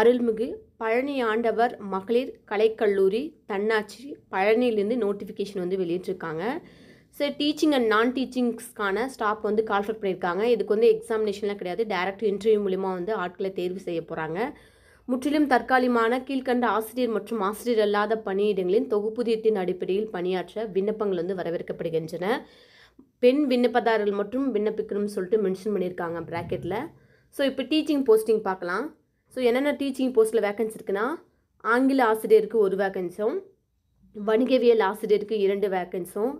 அருள்மிகு பழனி ஆண்டவர் மகளிர் கலைக்கல்லூரி தன்னாட்சி பழனியிலேருந்து நோட்டிஃபிகேஷன் வந்து வெளியிட்டிருக்காங்க. சார் டீச்சிங் அண்ட் நான் டீச்சிங்ஸ்க்கான ஸ்டாஃப் வந்து கால்ஃபர் பண்ணியிருக்காங்க. இதுக்கு வந்து எக்ஸாமினேஷன்லாம் கிடையாது. டேரக்ட் இன்டர்வியூ மூலிமா வந்து ஆட்களை தேர்வு செய்ய போகிறாங்க முற்றிலும் தற்காலிகமான கீழ்கண்ட ஆசிரியர் மற்றும் ஆசிரியர் அல்லாத பணியிடங்களின் தொகுப்புதியத்தின் அடிப்படையில் பணியாற்ற விண்ணப்பங்கள் வந்து வரவேற்கப்படுகின்றன. பெண் விண்ணப்பதாரர்கள் மற்றும் விண்ணப்பிக்கணும்னு சொல்லிட்டு மென்ஷன் பண்ணியிருக்காங்க ப்ராக்கெட்டில் ஸோ இப்போ டீச்சிங் போஸ்டிங் பார்க்கலாம். ஸோ என்னென்ன டீச்சிங் போஸ்ட்டில் வேக்கன்சி இருக்குன்னா ஆங்கில ஆசிரியருக்கு ஒரு வேக்கன்ஸும் வணிகவியல் ஆசிரியருக்கு இரண்டு வேக்கன்ஸும்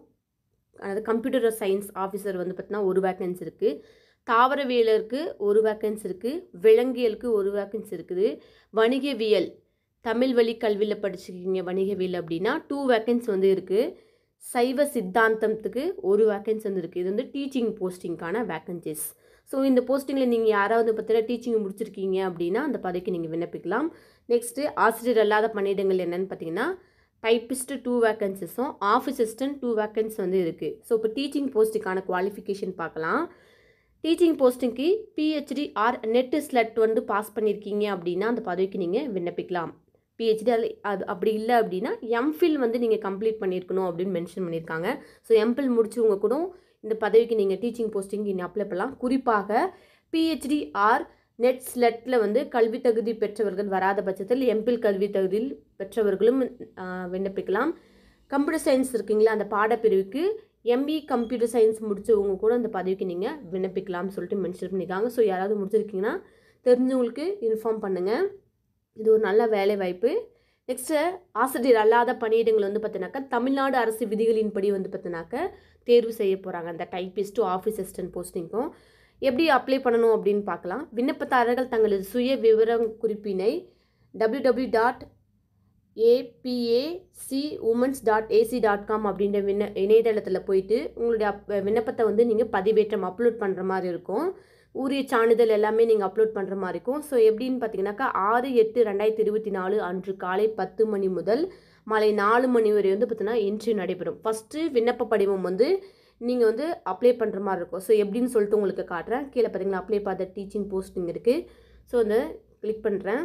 அதாவது கம்ப்யூட்டர் சயின்ஸ் ஆஃபீஸர் வந்து பார்த்தீங்கன்னா ஒரு வேக்கன்ஸ் இருக்குது தாவரவியலருக்கு ஒரு வேக்கன்ஸ் இருக்குது விலங்கியலுக்கு ஒரு வேக்கன்ஸ் இருக்குது. வணிகவியல் தமிழ் வழி கல்வியில் படிச்சிருக்கீங்க வணிகவியல் அப்படின்னா டூ வேக்கன்ஸ் வந்து இருக்குது சைவ சித்தாந்தத்துக்கு ஒரு வேக்கன்ஸ் வந்து இருக்குது இது வந்து டீச்சிங் போஸ்டிங்க்கான வேக்கன்சிஸ் ஸோ இந்த போஸ்டிங்கில் நீங்கள் யாராவது பார்த்தீங்கன்னா டீச்சிங் முடிச்சிருக்கீங்க அப்படின்னா அந்த பதவிக்கு நீங்கள் விண்ணப்பிக்கலாம். நெக்ஸ்ட்டு ஆசிரியர் அல்லாத பணியிடங்கள் என்னென்னு பார்த்தீங்கன்னா டைப்பிஸ்ட்டு டூ வேக்கன்சிஸும் ஆஃப் அசிஸ்டன்ட் டூ வேக்கன்ஸ் வந்து இருக்குது ஸோ இப்போ டீச்சிங் போஸ்ட்டுக்கான குவாலிஃபிகேஷன் பார்க்கலாம் டீச்சிங் போஸ்டிங்க்கு பிஹெச்டி ஆர் நெட்டு ஸ்லட் வந்து பாஸ் பண்ணியிருக்கீங்க அப்படின்னா அந்த பதவிக்கு நீங்கள் விண்ணப்பிக்கலாம். பிஹெச்டி அது அது அப்படி இல்லை அப்படின்னா எம்ஃபில் வந்து நீங்கள் கம்ப்ளீட் பண்ணியிருக்கணும் அப்படின்னு மென்ஷன் பண்ணியிருக்காங்க ஸோ எம்ஃபில் முடிச்சவங்க கூட இந்த பதவிக்கு நீங்கள் டீச்சிங் போஸ்டிங் இன்னும் அப்ளை பண்ணலாம். குறிப்பாக பிஹெச்டி ஆர் நெட் ஸ்லெட்டில் வந்து கல்வி தகுதி பெற்றவர்கள் வராத பட்சத்தில் எம்பில் கல்வி தகுதியில் பெற்றவர்களும் விண்ணப்பிக்கலாம். கம்ப்யூட்டர் சயின்ஸ் இருக்கீங்களா? அந்த பாடப்பிரிவுக்கு எம்பி கம்ப்யூட்டர் சயின்ஸ் முடித்தவங்க கூட அந்த பதவிக்கு நீங்கள் விண்ணப்பிக்கலாம்னு சொல்லிட்டு மென்ஷன் பண்ணியிருக்காங்க. ஸோ யாராவது முடிச்சிருக்கீங்கன்னா தெரிஞ்சவங்களுக்கு இன்ஃபார்ம் பண்ணுங்கள் இது ஒரு நல்ல வேலை வாய்ப்பு நெக்ஸ்ட்டு ஆசிரியர் அல்லாத பணியிடங்கள் வந்து பார்த்தீங்கன்னாக்கா தமிழ்நாடு அரசு விதிகளின்படி வந்து பார்த்தீங்கன்னாக்கா தேர்வு செய்ய போகிறாங்க அந்த டைப்பிஸ்ட்டு ஆஃபீஸ் அசிஸ்டன்ட் போஸ்டிங்க்கும் எப்படி அப்ளை பண்ணணும் அப்படின்னு பார்க்கலாம். விண்ணப்பதாரர்கள் தங்களது சுய விவரம் குறிப்பினை W W dot ABAC women's dot AC dot com அப்படின்ற விண்ண இணையதளத்தில் போயிட்டு உங்களுடைய விண்ணப்பத்தை வந்து நீங்கள் பதிவேற்றம் அப்லோட் பண்ணுற மாதிரி இருக்கும். உரிய சான்றிதழ் எல்லாமே நீங்கள் அப்லோட் பண்ணுற மாதிரி இருக்கும். ஸோ எப்படின்னு பார்த்தீங்கன்னாக்கா ஆறு எட்டு ரெண்டாயிரத்தி இருபத்தி நாலு அன்று காலை பத்து மணி முதல் மாலை நாலு மணி வரை வந்து பார்த்தீங்கன்னா இன்ட்ரி நடைபெறும். ஃபஸ்ட்டு விண்ணப்ப படிவம் வந்து நீங்கள் வந்து அப்ளை பண்ணுற மாதிரி இருக்கும். ஸோ எப்படின்னு சொல்லிட்டு உங்களுக்கு காட்டுறேன். கீழே பார்த்தீங்கன்னா அப்ளை பார்த்த டீச்சிங் போஸ்டிங் இருக்குது ஸோ அந்த கிளிக் பண்ணுறேன்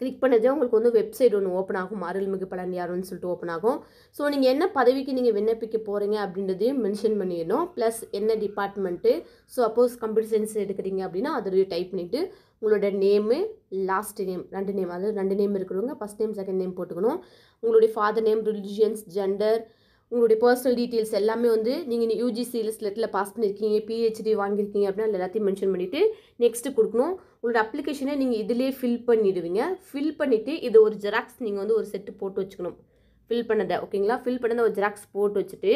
கிளிக் பண்ணதே உங்களுக்கு வந்து வெப்சைட் ஒன்று ஓப்பன் ஆகும். அருள்மிகு பழனியாருன்னு சொல்லிட்டு ஓப்பன் ஆகும். ஸோ நீங்கள் என்ன பதவிக்கு நீங்கள் விண்ணப்பிக்க போகிறீங்க அப்படின்றதையும் மென்ஷன் பண்ணிடணும். ப்ளஸ் என்ன டிபார்ட்மெண்ட்டு ஸோ அப்போஸ் கம்ப்யூட்டர் சயின்ஸ் எடுக்கிறீங்க அப்படின்னா அதில் டைப் பண்ணிவிட்டு உங்களோட நேமு லாஸ்ட் நேம் ரெண்டு நேம் அதாவது ரெண்டு நேம் இருக்கிறவங்க ஃபஸ்ட் நேம் செகண்ட் நேம் போட்டுக்கணும். உங்களுடைய ஃபாதர் நேம் ரிலிஜியன்ஸ் ஜெண்டர் உங்களுடைய பர்சனல் டீட்டெயில்ஸ் எல்லாமே வந்து நீங்கள் யூஜிசி ஸ்லெட்டில் பாஸ் பண்ணியிருக்கீங்க பிஹெச்டி வாங்கியிருக்கீங்க அப்படின்னா அதில் எல்லாத்தையும் மென்ஷன் பண்ணிவிட்டு நெக்ஸ்ட்டு கொடுக்கணும். உங்களோட அப்ளிகேஷனை நீங்கள் இதிலே ஃபில் பண்ணிடுவீங்க. ஃபில் பண்ணிவிட்டு இது ஒரு ஜெராக்ஸ் நீங்கள் வந்து ஒரு செட்டு போட்டு வச்சுக்கணும். ஃபில் பண்ணதை ஓகேங்களா ஃபில் பண்ணதை ஒரு ஜெராக்ஸ் போட்டு வச்சுட்டு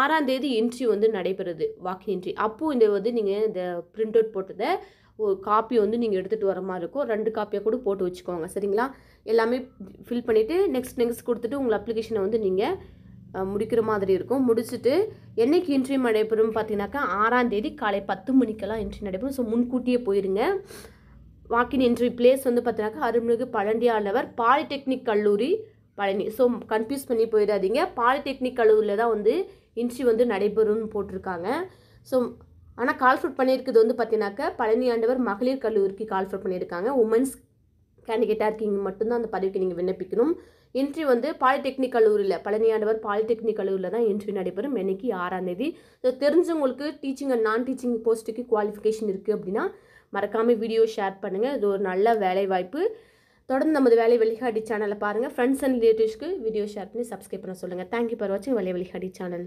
ஆறாம் தேதி என்ட்ரி வந்து நடைபெறுது வாக்கு என்ட்ரி அப்போது இந்த வந்து நீங்கள் இந்த பிரிண்ட் அவுட் போட்டதை ஒரு காப்பி வந்து நீங்கள் எடுத்துகிட்டு வர மாதிரி இருக்கும். ரெண்டு காப்பியாக கூட போட்டு வச்சுக்கோங்க சரிங்களா? எல்லாமே ஃபில் பண்ணிவிட்டு நெக்ஸ்ட் நெக்ஸ்ட் கொடுத்துட்டு உங்கள் அப்ளிகேஷனை வந்து நீங்கள் முடிக்கிற மாதிரி இருக்கும். முடிச்சுட்டு என்னைக்கு இன்ட்ரி நடைபெறும் பார்த்தீங்கன்னாக்கா ஆறாம் தேதி காலை பத்து மணிக்கெல்லாம் இன்ட்ரி நடைபெறும். ஸோ முன்கூட்டியே போயிருங்க. வாக்கின் இன்ட்ரி பிளேஸ் வந்து பார்த்தீங்கன்னாக்கா அருள்மிகு பழண்டியாளவர் பாலிடெக்னிக் கல்லூரி பழனி. ஸோ கன்ஃபியூஸ் பண்ணி போயிடாதீங்க. பாலிடெக்னிக் கல்லூரியில் தான் வந்து இன்ட்ரி வந்து நடைபெறும்னு போட்டிருக்காங்க. ஸோ ஆனால் கால்ஃபர் பண்ணியிருக்கிறது வந்து பார்த்தீங்கன்னாக்கா பழனி ஆண்டவர் மகளிர் கல்லூரிக்கு கால்ஃபர் பண்ணியிருக்காங்க. உமன்ஸ் கேண்டிடேட்டாக இருக்கீங்க மட்டும்தான் அந்த பதவிக்கு நீங்கள் விண்ணப்பிக்கணும். இன்ட்ரி வந்து பாலிடெக்னிக் கல்லூரியில் பழனியாண்டவர் பாலிடெக்னிக் கல்லூரியில் தான் இன்ட்ரி நடைபெறும். இன்னைக்கு ஆறாம் தேதி. ஸோ தெரிஞ்சவங்களுக்கு டீச்சிங் அண்ட் நான் டீச்சிங் போஸ்ட்டுக்கு குவாலிஃபிகேஷன் இருக்குது அப்படின்னா மறக்காமல் வீடியோ ஷேர் பண்ணுங்கள் இது ஒரு நல்ல வேலை வாய்ப்பு தொடர்ந்து நமது வேலை வெளிகாடி சேனலை பாருங்கள் ஃப்ரெண்ட்ஸ் அண்ட் ரிலேட்டிவ்ஸ்க்கு வீடியோ ஷேர் பண்ணி சப்ஸ்கிரைப் பண்ண சொல்லுங்கள் தேங்க்யூ ஃபார் வாட்சிங் வேலை வெளிகாடி சேனல்